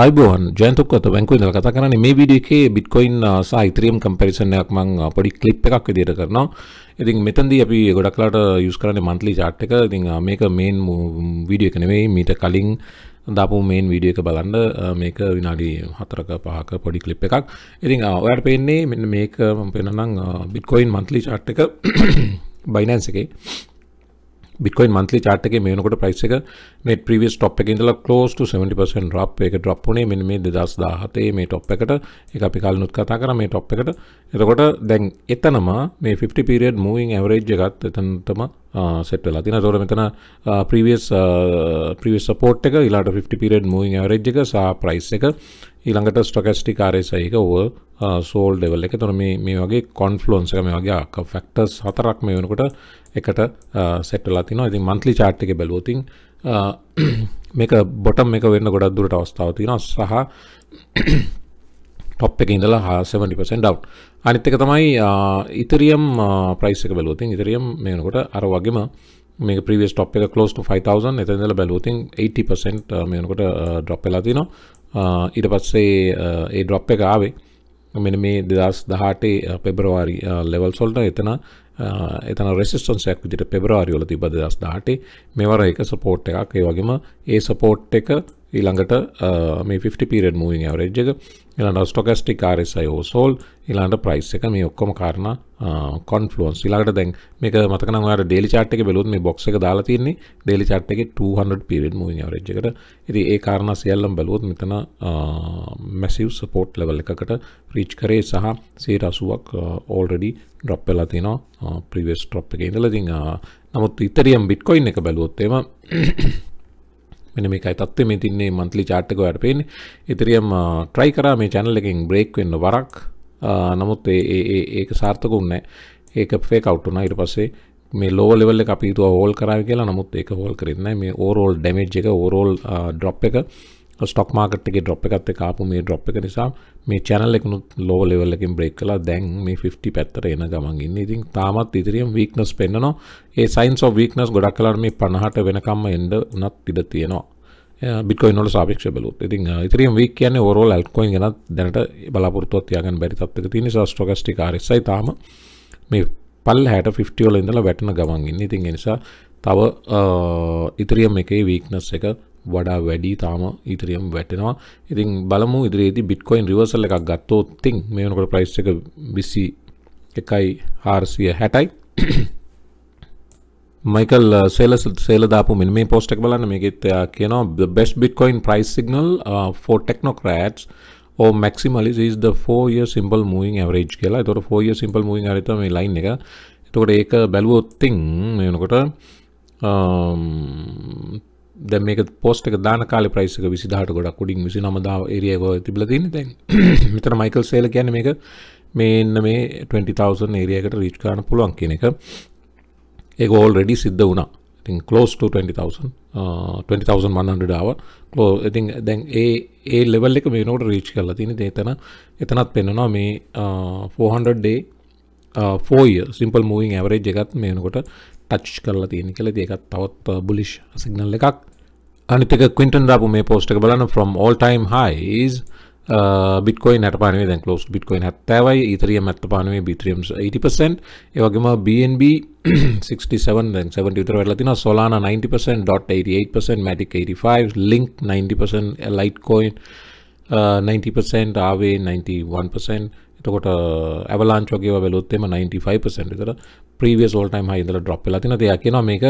අයිබෝන් ජයන්තුක්කත බැංකු ඉදල කතා කරන මේ විඩියකේ බිට්කොයින් සයිතරියම් කම්පරිසනයක් මං පොඩි කලිප් එකක් විදියට කරනවා. ඉතින් මෙතන්දී අපි ගොඩක්ලාට යුස් කරන මන්තලි චාට් එක. ඉතින් මේක මේන් වීඩිය එක නෙවෙයි. මීට කලින් දාපු මේන් වීඩිය එක බලන්න මේක විනාඩි හතරක පහක පොඩි කලිප් එකක්. ඉතින් ඔයට පේන්නේ මෙන්න මේක පෙනනම් බිට්කොයින් මන්තලි චාට් එක. බයිනන්ස එකේ. බිකොයි මන්තලි චාටක මේනකොට ප්‍රයිස් එක නෙට ප්‍රවිස් ටොප් එක ඉඳලා කලෝස් 70% ඩ්‍රොප් එක ඩ්‍රොප් වුණේ මෙන්න මේ 2017 මේ ටොප් එකට. ඒක අපි කලිනුත් කතා කරා මේ ටොප් එකට. එතකොට දැන් එතනම මේ 50 period moving average එකත් එතනටම සෙට් වෙලා තියෙනවා. ඒතකොට මෙතන previous previous support එක ඊළඟට 50 period moving average එක සහ price එක ඊළඟට ස්ටොකස්ටික් RSI එක ඕවර් සෝල් ලෙවල් එක. එතකොට මේ මේ වගේ confluence එක මේ වගේ factors හතරක් මේ වෙනකොට එකට සෙට්ටලා තිනවා ඉතින් මන්ත්ලි චාට් එක බැලුවතින් මේක බොටම් එක වෙන්න ගොඩක් දුරට අවස්ථාව තියෙනවා සහ ටොප් එක ඉඳලා 70% ඩවුන් අනිත් එක තමයි ඉතරියම් ප්‍රයිස් එක බැලුවතින් ඉතරියම් මේ වෙනකොට අර වගේම මේක ප්‍රීවියස් ටොප් එක close to 5000 එතන ඉඳලා බැලුවතින් 80% මේ වෙනකොට ඩ්‍රොප් වෙලා තිනවා ඊට පස්සේ ඒ ඩ්‍රොප් එක ආවේ මෙන මේ දෙදස් දහටේ පෙබරවාරි ලෙවල් සොල්ට එතන එතන රෙසිස්ටන්සයක් විදිට පෙබරවාරිවල තිබ දස් දාටේ මෙවර එක සපෝට් එකක්. ඒ වගේම ඒ සපෝට් එක ඊළඟට මේ 50 පිරියඩ් මූවිං ඇවරේජ් එක ඊළඟට ස්ටොකස්ටික් RSI ඕසෝල් ඊළඟට ප්‍රයිස් එක මේ ඔක්කොම කාරණා කොන්ෆ්ලුවන්ස් ඊළඟට දැන් මේක මතක නම් ඔයාලට ඩේලි chart එකේ බැලුවොත් මේ box එක දාලා තියෙන්නේ ඩේලි chart එකේ 200 period moving average එකට. ඉතින් ඒ කාරණා සියල්ලම බැලුවොත් මෙතන massive support level එකකට reach කරේ සහ 180ක් already drop වෙලා තියෙනවා previous drop එකේ ඉඳලා. ඉතින් නමුත් ඉතරියම් bitcoin එක බැලුවොත් එහෙම මෙන මේකයි තත්ත්වය මේ තින්නේ මන්ත්ලි චාට් එක ඔයාලට පේන්නේ. ඉතිරියම් try කරා මේ channel එකෙන් break වෙන්න වරක්. නමුත් ඒ ඒක සාර්ථක වුණේ ඒක fake out වුණා ඊට පස්සේ මේ lower level එක අපි හිතුවා hold කරාවි කියලා නමුත් ඒක hold කරෙන්නේ නැහැ. මේ overall damage එක overall drop එක ස්ටොක් මාකට් එකේ drop එකත් එක්ක ආපු මේ drop එක නිසා මේ channel එකනුත් lower level එකකින් break කළා දැන් මේ 50 පැත්තට එන ගමන් ඉන්නේ. ඉතින් තාමත් ඉදිරියම weakness පෙන්නනවා. ඒ signs of weakness ගොඩක් කලකට මේ 50ට වෙනකම්ම එන්න උනත් ඉඩ තියෙනවා. බිට්කොයින් වල සාපේක්ෂව බැලුවොත්. ඉතින් ඉතිරියම weak කියන්නේ overall altcoin ගැනත් දැනට බලාපොරොත්තුවක් තියාගන්න බැරි තත්ත්වයක තියෙන නිසා stochastic RSI තාම මේ පල්ලහැට 50 වල ඉඳලා වැටෙන ගමන් ඉන්නේ. ඉතින් ඒ නිසා තව ඉතිරියම් එකේ weakness එක වඩා වැඩි තාම ඊතරියම් වැටෙනවා ඉතින් බලමු ඉදිරියේදී බිට්කොයින් රිවර්සල් එකක් ගත්තොත් තින් මේ වෙනකොට ප්‍රයිස් එක 21යි 460යි මයිකල් සේලස් සේල දාපු මෙන්න මේ පෝස්ට් එක බලන්න මේකෙත් කියනවා the best bitcoin price signal uh, for technocrats or maximalist is the 4 year simple moving average කියලා. ඒතකොට 4 year simple moving average තමයි මේ ලයින් එක. එතකොට ඒක බැලුවොත් තින් මේ වෙනකොට um, දැ මේක පෝස්ට එක දාන කාල ප්‍රයිසක විසි දහට ගොඩක් කුඩින් විසි නමදාව ඒරියව තිබල තින දැන් මෙතන මයිකල් සේල කියන මේක මේන්න මේ 20,000 ඒරියකට රීච් කරන පුළුවන් කියන එක. ඒක ඕල් රෙඩි සිද්ධ වුණා. ඉතින් close to 20,000 20,100 ආව. කලෝ ඉතින් දැන් ඒ ඒ ලෙවල් එක මේනෝට රීච් කරලා තියෙන එතන එතනත් පෙන්නවා මේ 400 day ෆෝය සිම්පල් මූවිං ඇවරේජ් එකත් මේනකොට ටච් කරලා තියෙන කියලා. ඒකත් තවත් බුලිෂ් සිගනල් එකක්. අනිතක ක්වින්ටන් දාපු මේ පෝස්ට් එක බලන්න from all time highs bitcoin හට පානේ දැන් ක්ලෝස් බිටකොයින් හැත්තෑවයි ඉතරියම් ඇත්ත පානේ බිත්‍රියම් 80% ඒවගේම BNB 67 දැන් 70 විතර වෙලා තිනවා Solana 90%.88% Matic 85 Link 90% Litecoin uh, 90% Aave 91% එතකොට uh, ඇවලාංච වගේ බැලුවොත් එම 95% විතර previous all time high ඉඳලා drop වෙලා තියෙනවා. එයා කියනවා මේක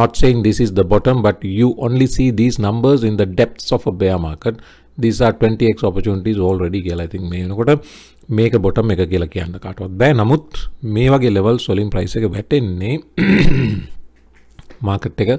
not saying this is the bottom but you only see these numbers in the depths of a bear market. These are 20x opportunities already කියලා. I think මේ වෙනකොට මේක බොටම් එක කියලා කියන්න කාටවත් බෑ. නමුත් මේ වගේ levels වලින් price එක වැටෙන්නේ market එක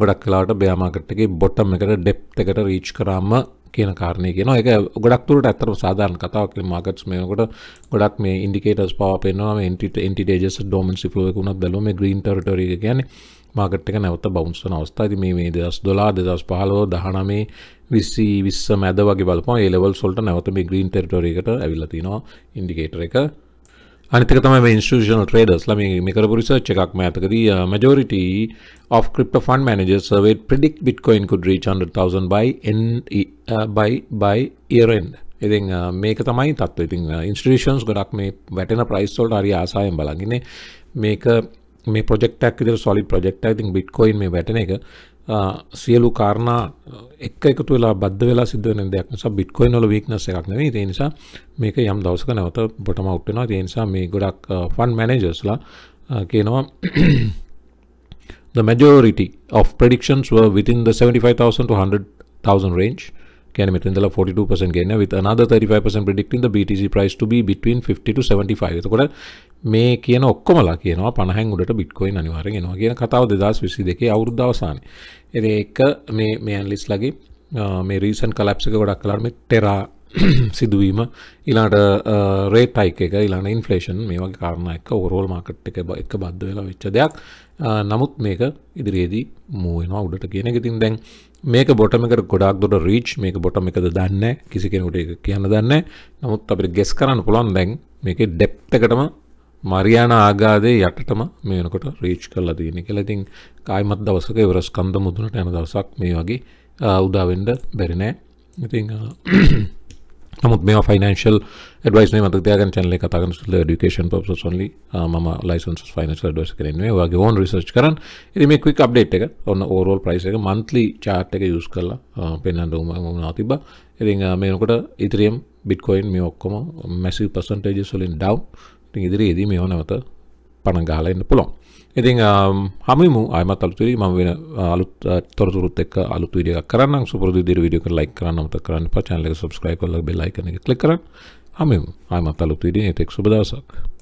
ගොඩක් කලාට බෑ මාකට් එකේ බොටම් එකට ඩෙප්ත් එකට රීච් කරාම කියන කාරණය කියනවා. ඒක ගොඩක් දුරට ඇත්තටම සාධාරණ කතාවක් මාකට්ස් මේනකොට ගොඩක් මේ ඉන්ඩිකේටර්ස් පවා පෙන්වනවා මේ එන්ටි ඩේජස් ඩොමන්සි ෆ්ලෝ එක උනත් බැලුවා මේ ග්‍රීන් ටෙරිටරි එක කියන්නේ මාකට් එක නැවත බවුන්ස් වෙන අවස්ථා ඉතින් මේ මේ 2012 2015 19 20 20 මැද වගේ බලපුවම ඒ ලෙවල්ස් වලට නැවත මේ ග්‍රීන් ටෙරිටරි එකට ඇවිල්ලා තිනවා ඉන්ඩිකේටර් එක. අනිතක තමයි ඉන්ස්ටියෂනල් ට්‍රේඩර්ස් ලම මේකරපු රිසර්ච් එකක් මෑතකදී මජෝරිට uh, of crypto fund managers surveyed predict Bitcoin could reach 100,000 by n uh, by by year end. ඉතින් uh, මේක තමයි තත්ව ඉතින් ඉන්ස්ටිටියෂන්ස් ගොඩක් මේ වැටෙන ප්‍රයිස් වලට හරි ආසාවෙන් බලන්නේ මේක මේ ප්‍රොජෙක්ටක් විදිහට සොලිඩ් ප්‍රොජෙක්ට් එකක්. ඉතින් බිට්කොයින් මේ වැටෙන එක සියලු කාරණා එක් එකතු වෙලා බද්ධ වෙලා සිද්ධ වෙන දෙයක් නිසා බිට්කොයින් වල වීක්නස් එකක් නෙවෙයි. ඒ නිසා මේක යම් දවසක නැවත බොටම අවුට් වෙනවා. ඒ නිසා මේ ගොඩක් ෆන් මැනේජර්ස්ලා කියනවා the majority of predictions were within the 75,000 to 100,000 range. කියන මෙතෙන්දලා 42% ගෙන with another 35% predicting the BTC price to be between 50 to 75. එතකොට මේ කියන ඔක්කොමලා කියනවා 50න් උඩට Bitcoin අනිවාර්යෙන් එනවා කියන කතාව 2022 අවුරුද්ද අවසානයේ. ඉතින් ඒක මේ මේ ඇනලිස්ට්ලාගේ මේ රීසන්ට් කොලැප්ස් එක ගොඩක් කලර මේ ටෙරා සිදුවීම ඊළඟට රේට් හයික් එක ඊළඟ ඉන්ෆ්ලේෂන් මේ වගේ කාරණා එක්ක ඕවරෝල් මාකට් එක එක බද්ධ වෙලා වෙච්ච දෙයක්. නමුත් මේක ඉදිරියේදී මූ වෙනවා උඩට කියන එක. ඉතින් දැන් මේක බොටමකට ගොඩක් දුර රීච් මේක බොටම එකද දන්න කිසි කෙනෙකුට එක කියන්න දන්න නමුත් අපිට ගෙස් කරන්න පුළන් දැන් මේක ඩෙප්තකටම මරියාන ආගාදය යටටම මේ වෙනකොට රීච් කරලා තියෙන කියලා. ඉතින් කායිමත් දවසක ඉවරස් කන්ද මුදුනට යන දවසක් මේ වගේ උදාවෙන්ඩ බැරිනෑ ඉතින් නමුත් මේ ෆයිනන්ශල් ඩවයිස් මේ මතකයාගන් චැනල කතාගන සුල ඩිකේෂන් පප සොන්ලි ම ලයිසන්ස් ෆයිනස් ඩස් කරන්නේ වගේ ඕන් රිසර්ච් කරන්. එති මේ ක්වික් අප්ඩේට් එක ඔන්න ඕරෝල් ප්‍රයිස් එක මන්ත්ලි චාට් එක යුස් කරලා පෙන්න්න ම තිබ ඉති මේනකොට ඉතිරියම් බිට්කොයින් මේ ඔක්කොම මැසි පසන්ටේජ සොලින් ඩව් ඉදිරියේදී මේ ඕනවත පණ ගාලන්න පුළොන් ඉතින් හමමු අයමත් අලුතුරි ම වෙන අලුත් තොරතුරුත් එක් අලුත් විඩියක් කරන්න සුපරදු දිර විඩියක ලයි කරන්න මත කරන්න. පචන්ලක සබස්ක්‍රයි කොල්ල බෙල්ලයි කන කලික් කරන්න. හමම අයමත් අලුත් විඩිය එතෙක් සුබදසක්